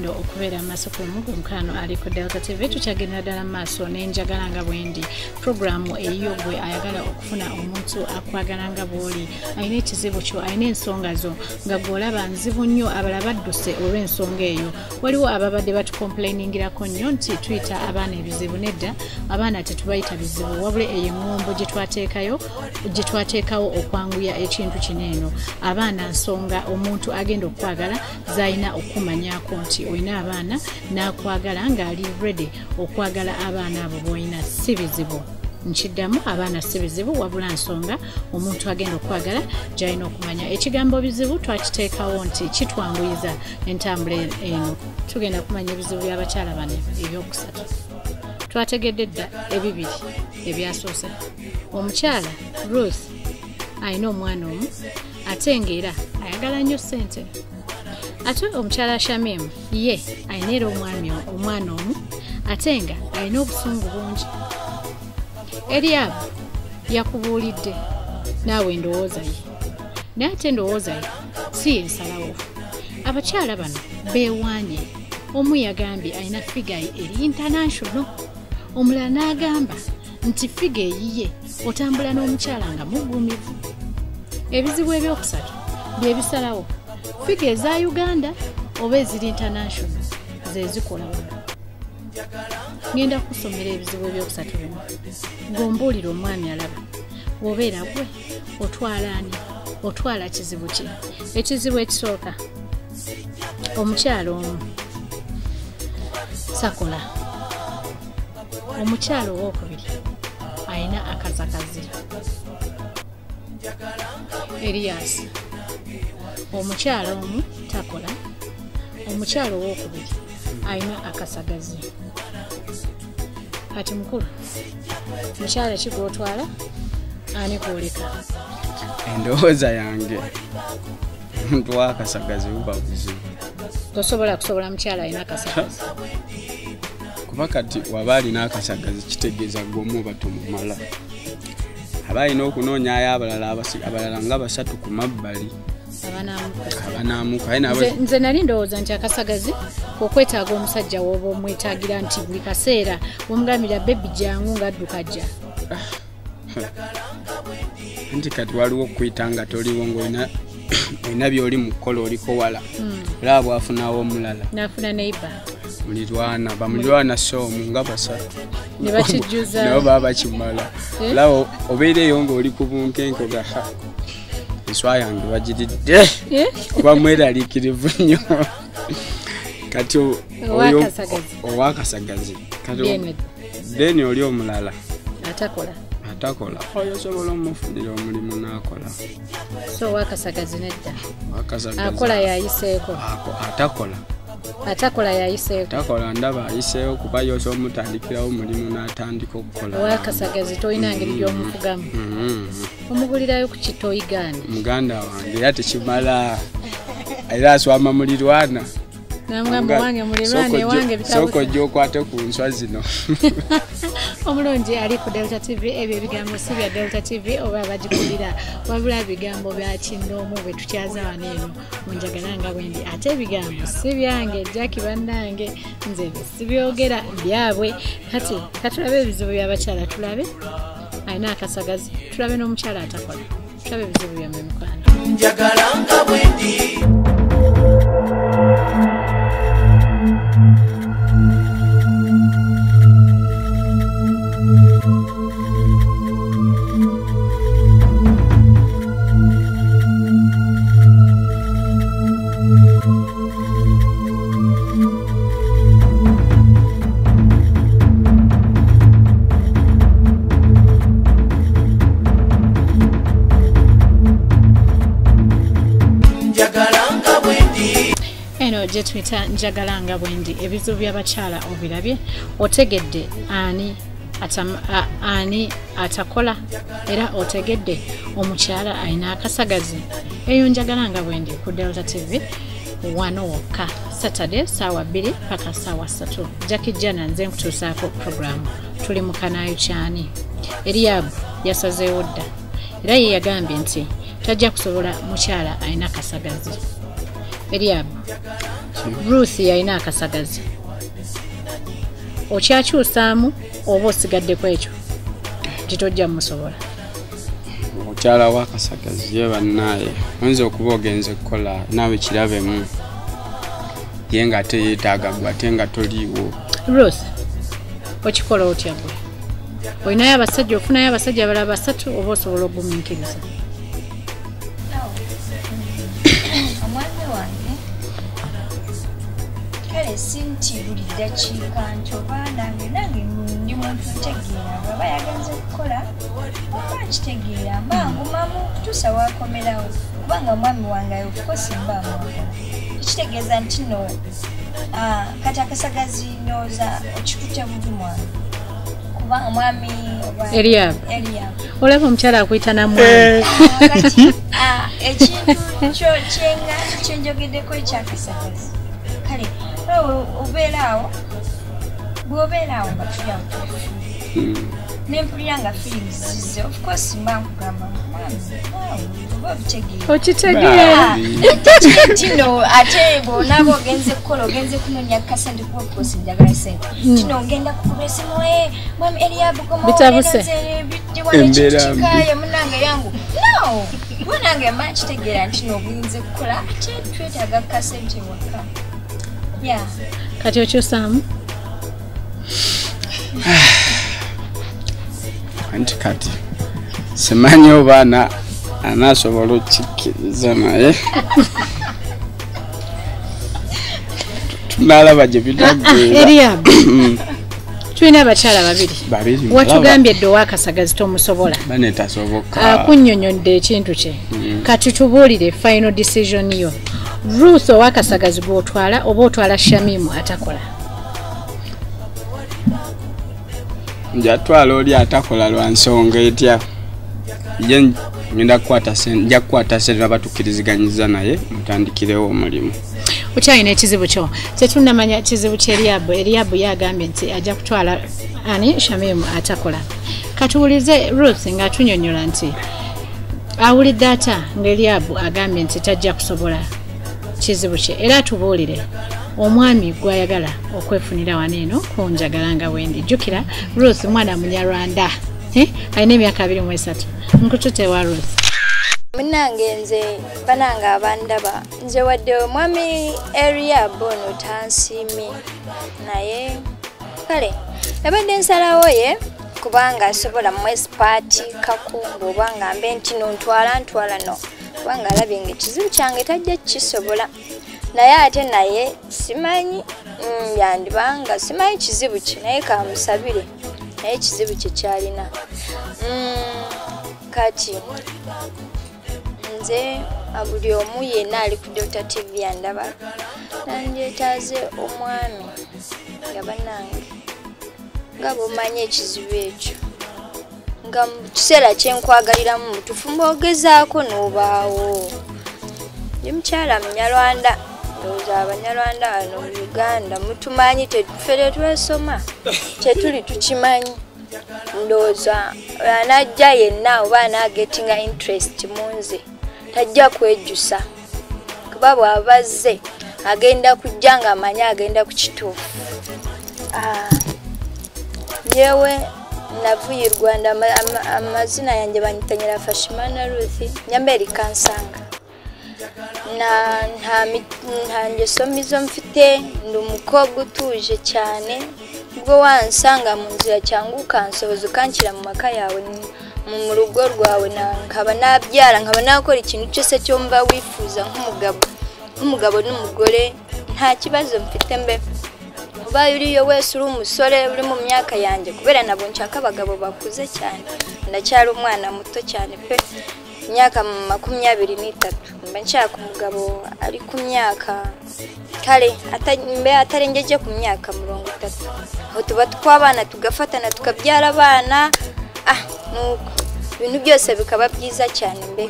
ebigenda okubeera maaso ku lumu gumukano ali ku delta tv tukyagenda ddala mu maaso nenjagala nga bwendi puroguramu eyiyo gwe ayagala okufuna omuntu akwagala nga bw'oli. Alina ekizibu kyo alina ensonga zo nga gweolaba nzibu nnyo abala badduse olw'ensonga eyo. Waliwo ababadde batukomplainingirako nnyo nti tuyita abaana ebizibu nedda abaana tetubayita bizibu wabula eyo eŋŋombo gye twateekawo okwanguya ekintu kino eno. Abaana nsonga omuntu agenda okwagala zalina okumanyako nti olina abaana n'akwagala ng'ali ready okwagala abaana abo bwolina si bizibu nkiddamu abaana si bizibu wabula nsonga omuntu agenda okwagala gyalina okumanya ekigambo bizibu twakiteekawo nti kitwanguyiza entambula eno tugenda kumanya ebizibu by'abakyala bano ebyokusatu. Twategedde dda ebibiri ebyasoose. Omukyala ruth alina omwana omu ate ngaera ayagala nnyo ssente ate omukyala shamimu ye alina era omwami omwana omu ate nga alina obusungu bungi. Eryabu yakubuulidde naawe endowooza ye. Naye ate endowooza ye si yensalawo abakyala bano beewaanye. Omu yagambye alina figa eri international omulala n'agamba nti figa eyiye otambula n'omukyala nga muggumivu ebizibu ebyokusatu byebisalawo figa eza uganda oba eziri international zezikola ngenda kusomera ebizibu ebyokusatu bino. Ng'ombuulira omwami alaba bw'obeera gwe otwala ani? Otwala kizibu ki? Ekizibu ekisooka omukyalo omu sakola. Omukyalo owookubiri alina akazakazi. Eriyasi omukyalo omu takola. Omukyalo owookubiri alina akasagazi. Kati mukulu mukyala kigwotwala ani kwoleka endowooza yange. Omuntu wakasagazi buba buzibu. Tosobola kusobola mukyala alina akasagazi. Kuba kati waba alina akasagazi kitegeeza gwomu oba tomumala. Aba alina okunoonyayo abalala abasi- abalala nga basatu ku mabbali abanaamuka nze, nali ndowooza nti akasagazi okwetaaga omusajja woba omwetaagira nti buli kaseera womugambira bebi jangu ngaadduka jja nti kati waliwo okuyita nga toliwo ngaolina olina byoli mu kukola oliko wala. Era bwafunawo omulala. Nafuna neiba mulirwana bamulirwana somu nga basatu Ne bakijjuza. nabo baba bakimala. Eh? era o- obeereyo ngaoli ku bunkenke enswa yange bagiridde kuba mweraliikirivu nnyo. Kati Ow'akasagazi. then oli omulala. Atakola. Atakola. Oyo osobola omufunira omulimu n'akola. So owakasagazi nedda. Akola yayiseeko. Ako- atakola atakola yayiseeko takola ndaba ayiseewo kuba yosa omutandikirawo omulimu n'atandika okukola. Owakasagazi tolina ngeri gy'omufugamu Mhm. omugulirayo ku kitoyigaani muganda wange era tekimala. Era aswama mulirwana namugamba wange mulirwane wange sooka bitabusa ojja okwate ku nswa zino omulungi ali ku delta tv ebyo ebigambo si bya delta tv oba bagikulira wabula bigambo bya kinnoomu bwe tukyaza wano eno munjagala nga bwendi ate ebigambo si byange jaki bannange nze sibyogera byabwe. Kati katulabe ebizibu byabakyala tulabe? Alina akasagazi tulabe n'omukyala atakola tulabe ebizibu byammwe mukwano. Njagala nga bwendi njagala nga bwendi ebizibu by'abakyala obirabye otegedde ani atam- a- ani atakola era otegedde omukyala alina akasagazi. Eyo njagala nga bwendi ku delta tv wano wokka. Saturday saawa 2 paka saawa 3 jaki jana nze nkutuusaako programu. Tuli mu kanaayo kyani? Eryabu yasazeewo dda era ye yagambye nti tajja kusobola mukyala alina akasagazi. Eryabu ruth yalina akasagazi. Okyakyusaamu oba osigaddeko ekyo? Nti tojja mumusobola omukyala wakasagazi ye bannaaye oyinza okuba ogenze kukola naawe kirabemu? Ye nga ate yeetaaga gwe ate nga toliiwo. Ruth okikola otya gwe? Olinayo abasajja ofunayo abasajja abalala basatu oba osobola ogumiikiriza si nti buli ddakiika nti oba nange nange ndi muntu ntegeera bwaba yagenze kukola oba akitegeera mba ngumamu kutuusa wakomerawo kubanga omwami wange ofkosi mba mwagala ekitegeeza nti no ah, kati akasagazi ndowooza okikute bubi mwange kubanga Eliabu. Eliabu. olaba omukyala akwyita namwami kati ah, ekintu kyenjogeddeko ekyakasagazi obeera awo bw'obeera awo nga tuli awo nempulira nga feelings zize of course mba nkugamba oba obitegeera okitegeera tino ate bwonaaba ogenze kukola ogenze kunonya kasente kuba ofcourse njagala sente tino ogenda kukuba esimu e mwami eriabugomaekikaye munange yangu no kuba nange mba nkitegeera nti nogenze kukola ate twetaaga kasente waka kati okyusaamu anti kati. Simanyi oba ana- anaasobola okukikkiriza naye. Tunaalaba gye bitaggeera eryabu tulina abakyala babiri. Watugambye dde owakasagazi tomusobola banetasoboka akunnyonnyodde ekintu kye. Kati tubuulire final decision yo ruth owakasagazi gwotwala oba otwala shamimu atakola? Njatwala oli atakola lwa nsonga etya? Ye nja kukwata sente babatukiriziganyiza naye mutandikirewo omulimu. Okyalina ekizibu kyo? Tetunamanya kizibu kyeryabu eryabu yagambye nti ajja kutwala ani? Shamimu atakola. Katuwulize ruth ng'atunyonyola nti awulidde ata? Ngaeryabu agambye nti tajja kusobola kizibu kye. Era atubuulire omwami gwayagala okwefunira wano eno kunjagala nga bwendi. Jjukira ruth mwana munyarwanda. Eh, alina emyaka 23 nkututewa ruth. Munange nze banange abandaba. Nze wadde omwami eriab ono tansiimye naye kale nabadde nsalawo ye kubanga asobola mwesipaati kakumbu oba nga mbe nti nontwala ntwala no kubanga alabye nga ekizibu kyange tajja kisobola. Naye ate naye simanyi mm, yandibanga simanyi kizibu kye naye kamusabire naye ekizibu kye kyalina. Mm, kati nze buli omu yenna ali ku dr tv yandaba nandyetaaze omwami nga bannange nga bwomanyi ekizibu ekyo nga mu kiseera kyenkwagaliramu mutufu mbaogezaako n'obaawo. Ndi mukyala munyarwanda ndowooza abanyarwanda wano mu uganda mutumanyi tefe tetwesoma tetuli tukimanyi. Ndowooza anajja yenna oba anagetinga interest mu nze tajja kwejjusa kuba bw'aba azze agenda kujja ng'amanyi agenda ku kituufu Ah, nyewe navuye i rwanda ama- ama- amazina yanjye banyitanyira fashimana ruth nyamberi kansanga. Na nta ngeso mbi zo mfite ndi umukobwa utuje cyane ubwo wansanga mu nzira cyangwa ukansohoza ukanshyira mu maka yawe mu rugo rwawe nkaba nabyara nkaba nakora ikintu cyose cyo mba wifuza nk'umugabo n'umugore nta kibazo mfite mbe. Ubaye uriyo wese uri umusore uri mu myaka yanjye kubera nabo nshaka abagabo bakuze cyane. Ndacyari umwana muto cyane pe. Imyaka makumyabiri n'itatu. Mba nshaka umugabo ari ku myaka kare mbe atarengeje ku myaka mirongo itatu. Aho tuba twabana tugafatana tukabyara abana. Ah nuko. Ibintu byose bikaba byiza cyane mbe.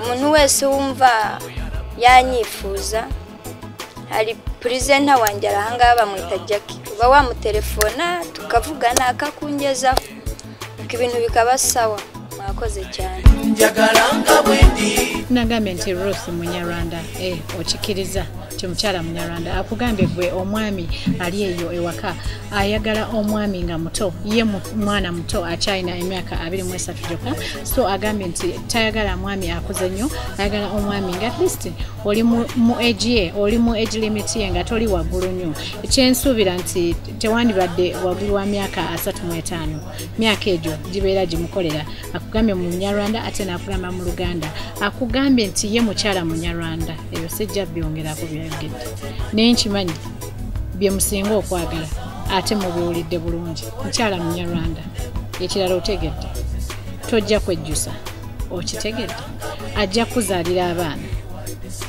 Umuntu wese wumva yanyifuza hari purizenta wanjye arahangaha bamwita jackie uba wamutelefona tukavugana akakungezaho. Uko ibintu bikaba sawa. Mwakoze cyane. Nagamenti rose munyarwanda. Eh, okikiriza ti mukyala munyarwanda akugambye gwe omwami ali eyo ewaka ayagala omwami nga muto ye mwana muto akyalina emyaka 23 gyokka. So agambye nti tayagala mwami akuze nnyo ayagala omwami nga at least oli mu age ye oli mu age limit ye nga toli waggulu nnyo. Kyensuubira nti tewandibadde waggulu wa myaka 35 myaka egyo gibeera gimukolera. Akugambye mu munyarwanda ate nakugamba mu luganda. Akugambye nti ye mukyala munyarwanda ebyo sijja byongerako byayogedde naye nkimanyi bye musinga okwagala ate mubiwulidde bulungi. Mukyala munyarwanda ekirala otegedde. Tojja kwejjusa okitegedde. Ajja kuzaalira abaana.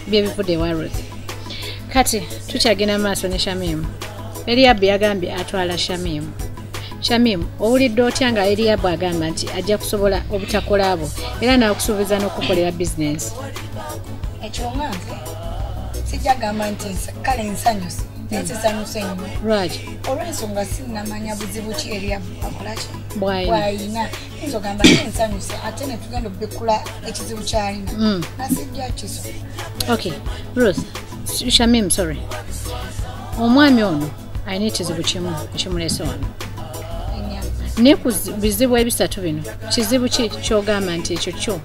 Byebivudde wa ruth. Kati tukyagenda maaso ne shamimu eriyabu yagambye atwala shamimu shamimu owulidde otya nga eriyabu agamba nti ajja kusobola obutakola abo era n'akusuubiza n'okukolera bizinensi ekyo nga nze sijja gamba nti kale nsanyuse naye sisanyuse nnyo lwaki? Olw'ensonga sinnamanya buzibu ki eri akolaki Bw'ayina. yinza ogamba ye nsanyuse ate ne tugenda obbikula ekizibu kyalina Mm. nasijja kiso. Okay ruth shamim sorry. Omwami ono alina ekizibu kimu ekimuleese wano. Naye ku zi- bizibu ebisatu bino kizibu ki kyogamba nti ekyo kyo?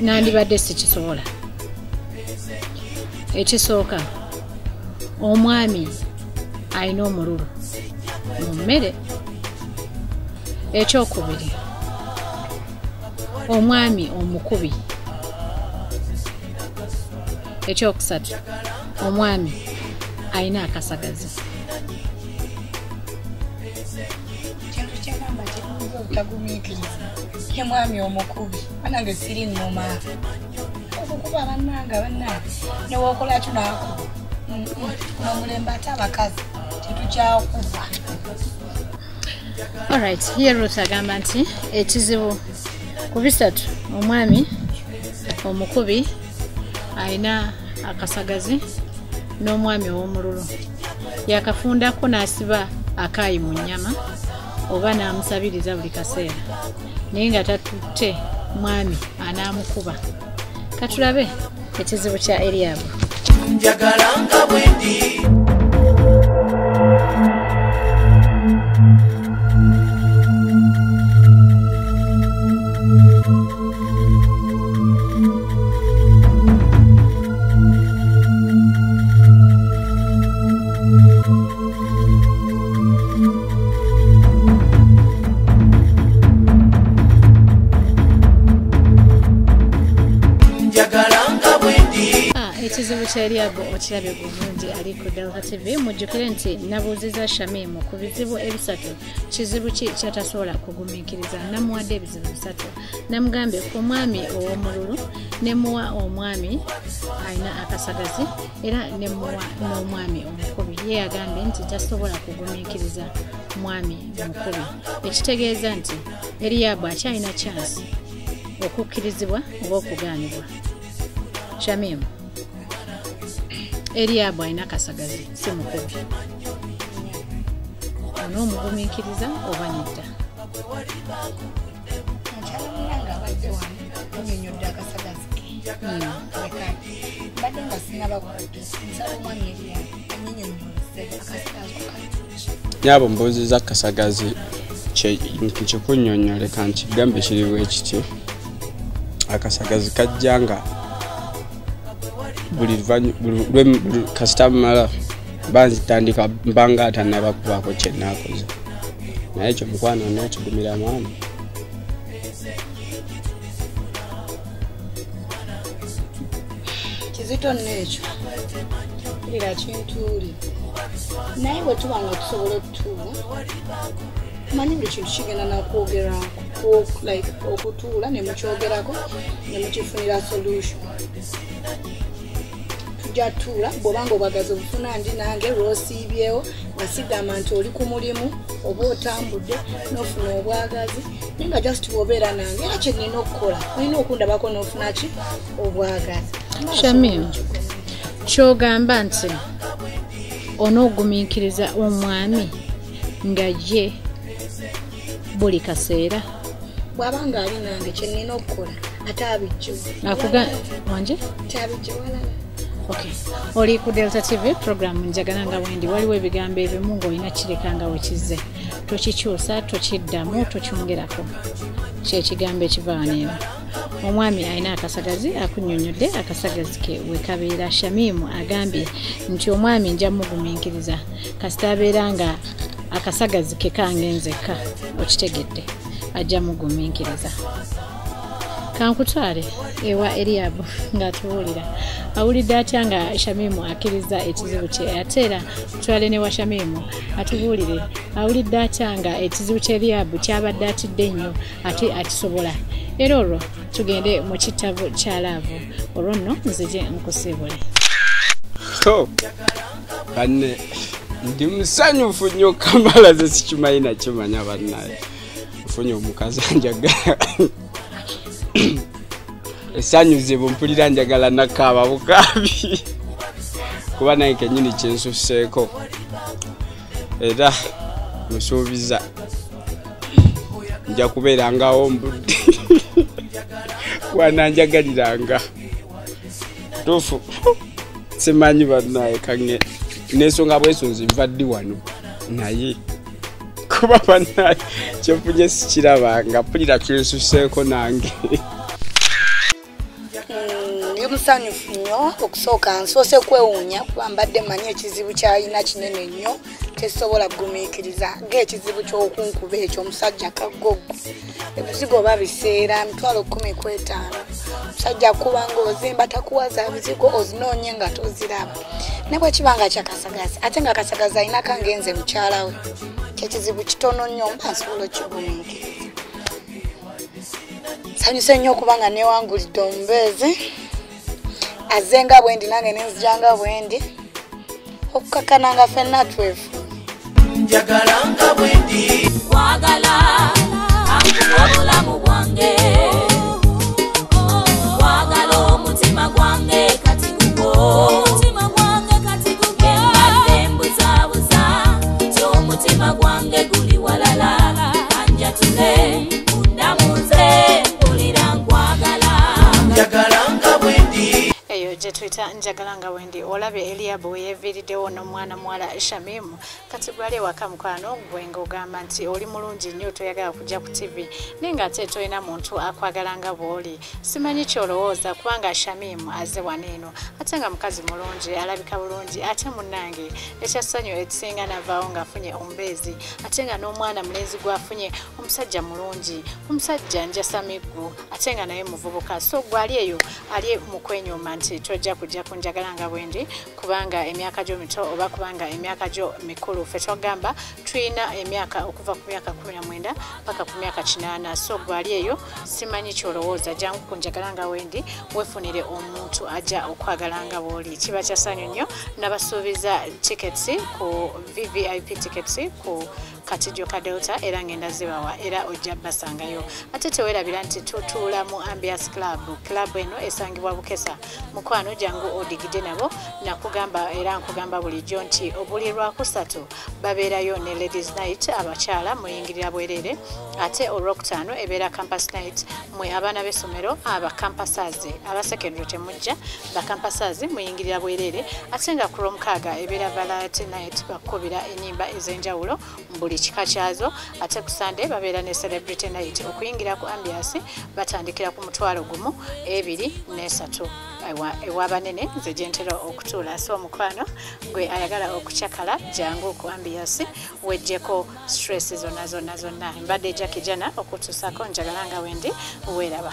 Nandibadde sikisobola ekisooka omwami alina omululu mu mmere ekyokubiri. Omwami omukubi ekyokusatu omwami alina akasagazi. Kyegamba kirungi obutagumiikiriza ye mwami omukubi banange siri nnuma okukuba bannanga bannange newokola ki naakuba nomulembe ate abakazi tetukyakuba alright ye ruth agamba nti ekizibu ku bisatu omwami omukubi alina akasagazi n'omwami ow'omululu. Yakafundako n'asiba akaayi mu nnyama oba n'amusabiriza buli kaseera. Naye nga tatutte mwami anaamukuba katulabe ekizibu kya eriyabu njagala nga bwendi kyeryago okirabye bulungi ali ku delta tv mujjukire nti nabuuziza shamimu ku bizibu ebisatu kizibu ki kyatasobola kugumiikiriza namuwadde ebizibu bisatu? Namugambye ku mwami ow'omululu nemuwa omwami alina akasagazi era nemuwa n'omwami omukubi. Ye yagambye nti tasobola kugumiikiriza mwami mukubi ekitegeeza nti eriyabu akyalina chansi okukkirizibwa oba okugaanibwa shamimu eriyabu alina akasagazi si mukubi. Onoomugumiikiriza oba nedda? Onyonyodde akasagazi mbadde nga sinabakuuta nsaba omwami eriya anyinyonyoze akasagazi nyabo mbuuziza kasagazi nkikunyonyole kankigambe kiri bwe kiti akasagazi kajja nga buli kasita mala banzitandika mbanga atanabakubaako kyenaakoze naye ekyo mukwano nekigumira maama kizito nno ekyo ira kintuuli. Naye bwe tuba nga tusobola otutuula manyi buli kintu kigenda nakwogerako like okutuula nemukyogerako nemukifunira solution tujja tuula bwobanga obwagazi obufuna ndi nange lwosiibyewo nga sigamba nti oli ku mulimu oba otambudde n'ofuna obwagazi naye nga just bwobeera nange era kyenina okukola olina okundabako n'ofuna ki? Obwagazi. Shamimu kyogamba nti onoogumiikiriza omwami nga ye buli kaseera. Bw'aba ng'ali nange kyenina okukola ate abijjuwa akuga wanje tabijjuwalala okay. Oli ku delta tv program njagala nga wendi waliwo ebigambo ebimu ng'olina kireka nga wekize tokikyusa tokiddamu tokyongerako. Kyekigambo ekivaanera omwami alina akasagazi akunyonyodde akasagazi ke wekabeera shamimu agambye nti omwami nja mugumiikiriza. Kasita abeera nga akasagazi ke kangenzeka okitegedde ajja mugumiikiriza kankutwale ewa eriabu ng'atubuulira. Awulidde atya nga shamimu akkiriza ekizibu kye ate era tutwale ne wa shamimu atubuulire. Awulidde atya nga ekizibu kye eriabu kyabadde atidde nnyo ate akisobola? Era olwo tugende mu kitabu kya laavu olwo nno nzije nkusiibule. So banne ndi musanyufu nnyo kamala ze sikimanyi nakimanya bannaye. Nfunye omukazi anjagala esanyuze bumpulira njagala nakaaba bukaabi kuba naye kenyini kyensuseeko. Era musuubiza nja kubeerangawo mbudde. Wananjagaliranga tuufu. Simanyi bannaye kange. Nensonga bweso nze nva ddi wano? Naye. Kuba bannaye kyenfunye sikirabanga. Mpulira kyensuseeko nange musanyufu nnyo okusooka nsoose kwewuunya kuba mbadde mmanyi ekizibu kyalina kinene nnyo tesobola kugumiikiriza ng'ekizibu ky'okunkuba ekyo omusajja kaggoggo ebizigo oba biseera mitwalo kumi kwetaano omusajja kuba ng'ozimba takuwaza bizigo ozinoonye nga toziraba. Ne bwe kiba nga kyakasagazi ate nga kasagazi alina kangenze mukyala we. Kyekizibu kitono nnyo mba nsobola okigumiikiriza nsanyuse nnyo okuba nga newangulidde omubeezi azze nga bwendi nange nenzija nga bwendi okukakana nga ffenna twefu njagala nga bwendi kwagala n'omwana muwala shamimu kati gwali ewaka mukwano gwe ngaogamba nti oli mulungi nnyo toyagala kujja ku tv naye ng'ate tolina muntu akwagala nga bw'oli. Simanyi kyolowooza kubanga shamimu azze wano eno. Ate nga mukazi mulungi alabika bulungi ate munnange. Ekyassanyu ekisinga navaawo ng'afunye omubeezi ate nga n'omwana mulenzi gwafunye omusajja mulungi. Omusajja njasamiggu ate nga naye muvubuka. So gwali eyo ali mu kwenyuma nti tojja kujja kunjagala nga bwendi kubanga emyaka gyo mito oba kubanga emyaka gyo mikulu. Ffe twagamba tulina emyaka okuva ku myaka 19 paka ku myaka 8 so gwali eyo simanyi kyolowooza. Jangu kunjagala nga wendi wefunire omuntu ajja okwagala nga bwoli. Kiba kyasanyu nnyo nabasuubiza tickets ku vvip tickets ku katijjo ka delta era ngenda zibawa era ojja basangayo ate tewerabira nti tutuula mu ambias club. Club eno esangibwa bukesa. Mukwano jangu odigide nabo nakugamba era nkugamba bulijjo nti obuli lwakusatu babeerayo ne ladies night abakyala muyingirira bwerere. Ate olwokutaano ebeera campus night. Mwe abaana b'essomero abacampuses abasekendero temujja bacampusas muyingirira bwerere. Ate nga ku lwomukaaga ebeera variety night bakubira enyimba ez'enjawulo mu buli kika kyazo ate ku sunday babeera ne celebrity night okuyingira ku ambias batandikira ku mutwalo gumu ebiri nesatu ewa- ewabanene nze gyentera okutuula. So omukwano gwe ayagala okucakala jangu ku ambias wejjeko stress zonna zonna zonna. Mbadde jakijana okutuusako njagala nga wendi weeraba.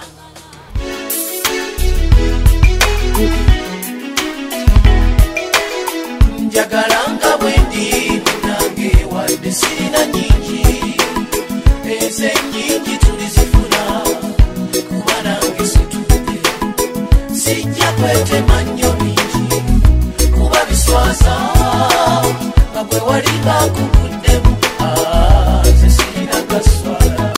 Njagala nga bwendi nyingi sina nyingi ezo ennyingi tulizifuna. Kuba sijja kwetema nnyo kuba biswasa nga bwe wali bakugula